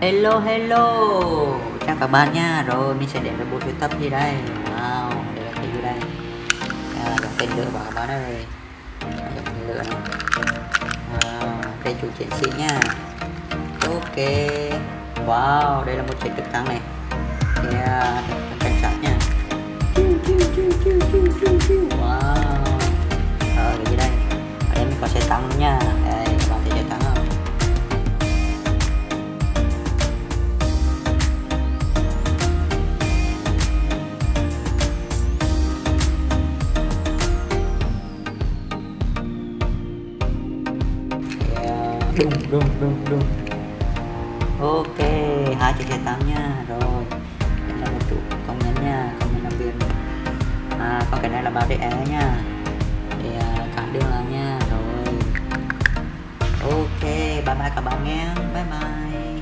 hello hello. Chào các bạn nha. Rồi mình sẽ đến với bộ sưu tập gì đây? Wow đây là cái gì đây? À, dòng tên lửa bảo các bạn đây. À, dòng tên lửa này wow, đây chủ chiến sĩ nha. Ok. Wow đây là một chiếc trực thăng này. Yeah, cảnh sát nha. Wow. Ờ cái gì đây? Ở đây mình có xe tăng nha. Yeah. đùng đùng đùng đùng ok hai chiếc xe tám nha. Rồi đây là một chủ công nhân nha công nhân làm việc. À còn cái này là bao để é nha. Để à, cản đường lại nha. Rồi. Ok bye bye các bạn nghe bye bye.